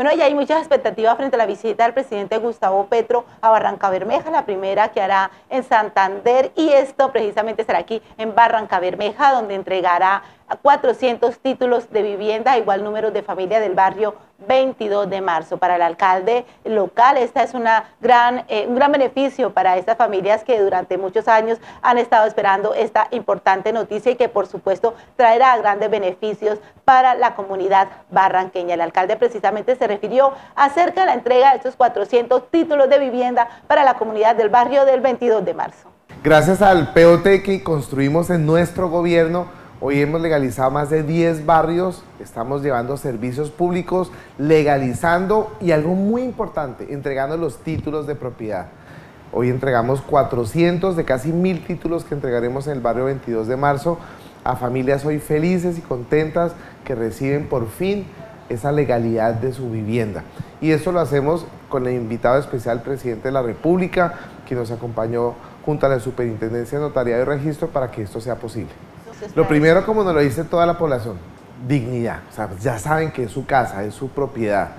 Bueno, ya hay muchas expectativas frente a la visita del presidente Gustavo Petro a Barranca Bermeja, la primera que hará en Santander y esto precisamente será aquí en Barranca Bermeja, donde entregará 400 títulos de vivienda, igual número de familia del barrio 22 de marzo. Para el alcalde local, esta es una gran, eh, un gran beneficio para estas familias que durante muchos años han estado esperando esta importante noticia y que por supuesto traerá grandes beneficios para la comunidad barranqueña. El alcalde precisamente se refirió acerca de la entrega de estos 400 títulos de vivienda para la comunidad del barrio del 22 de marzo. Gracias al POT que construimos en nuestro gobierno, Hoy hemos legalizado más de 10 barrios, estamos llevando servicios públicos, legalizando y algo muy importante, entregando los títulos de propiedad. Hoy entregamos 400 de casi mil títulos que entregaremos en el barrio 22 de marzo a familias hoy felices y contentas que reciben por fin esa legalidad de su vivienda. Y esto lo hacemos con el invitado especial presidente de la República, que nos acompañó junto a la Superintendencia de y Registro para que esto sea posible. Lo primero, como nos lo dice toda la población, dignidad. O sea, ya saben que es su casa, es su propiedad.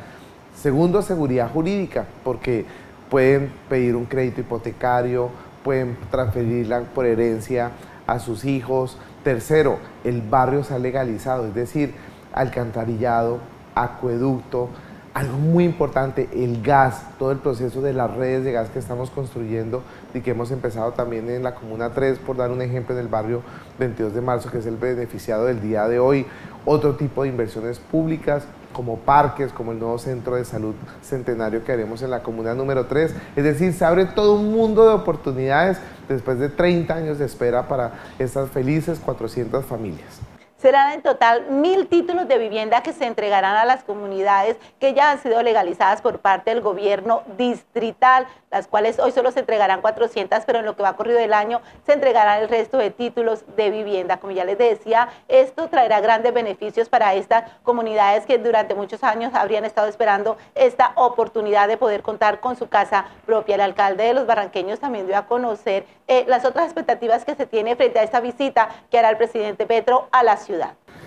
Segundo, seguridad jurídica, porque pueden pedir un crédito hipotecario, pueden transferirla por herencia a sus hijos. Tercero, el barrio se ha legalizado, es decir, alcantarillado, acueducto, algo muy importante, el gas, todo el proceso de las redes de gas que estamos construyendo y que hemos empezado también en la Comuna 3, por dar un ejemplo, en el barrio 22 de marzo, que es el beneficiado del día de hoy. Otro tipo de inversiones públicas, como parques, como el nuevo centro de salud centenario que haremos en la Comuna número 3. Es decir, se abre todo un mundo de oportunidades después de 30 años de espera para estas felices 400 familias. Serán en total mil títulos de vivienda que se entregarán a las comunidades que ya han sido legalizadas por parte del gobierno distrital, las cuales hoy solo se entregarán 400, pero en lo que va corrido el año se entregarán el resto de títulos de vivienda. Como ya les decía, esto traerá grandes beneficios para estas comunidades que durante muchos años habrían estado esperando esta oportunidad de poder contar con su casa propia. El alcalde de los barranqueños también dio a conocer eh, las otras expectativas que se tiene frente a esta visita que hará el presidente Petro a la ciudad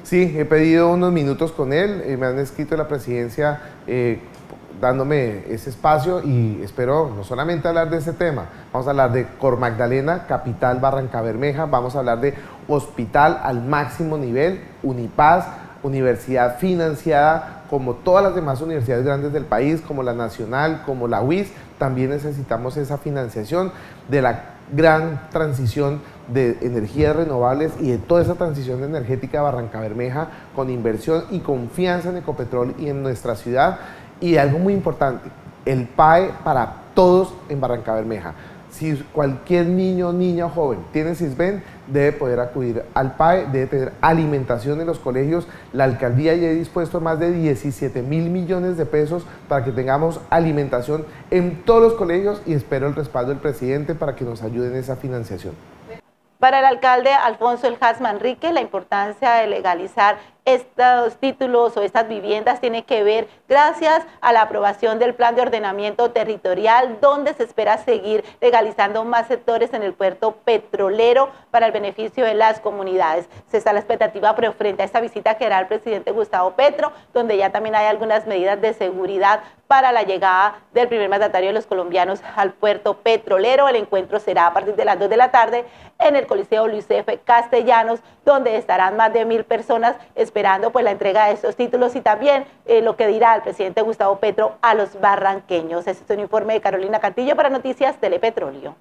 Sí, he pedido unos minutos con él, eh, me han escrito la presidencia eh, dándome ese espacio y espero no solamente hablar de ese tema, vamos a hablar de Cor Magdalena, capital Barranca Bermeja, vamos a hablar de hospital al máximo nivel, Unipaz, universidad financiada como todas las demás universidades grandes del país, como la Nacional, como la UIS, también necesitamos esa financiación de la gran transición de energías renovables y de toda esa transición energética de Barranca Bermeja con inversión y confianza en Ecopetrol y en nuestra ciudad. Y algo muy importante, el PAE para todos en Barranca Bermeja. Si cualquier niño, niña o joven tiene CISBEN, debe poder acudir al PAE, debe tener alimentación en los colegios. La alcaldía ya ha dispuesto más de 17 mil millones de pesos para que tengamos alimentación en todos los colegios y espero el respaldo del presidente para que nos ayude en esa financiación. Para el alcalde Alfonso El Manrique, la importancia de legalizar estos títulos o estas viviendas tiene que ver gracias a la aprobación del plan de ordenamiento territorial, donde se espera seguir legalizando más sectores en el puerto petrolero para el beneficio de las comunidades. Se está la expectativa pero frente a esta visita que hará el presidente Gustavo Petro, donde ya también hay algunas medidas de seguridad para la llegada del primer mandatario de los colombianos al puerto petrolero. El encuentro será a partir de las 2 de la tarde en el Coliseo Luis F. Castellanos, donde estarán más de mil personas esperando pues la entrega de estos títulos y también eh, lo que dirá el presidente Gustavo Petro a los barranqueños. Este es un informe de Carolina Cantillo para Noticias Telepetróleo.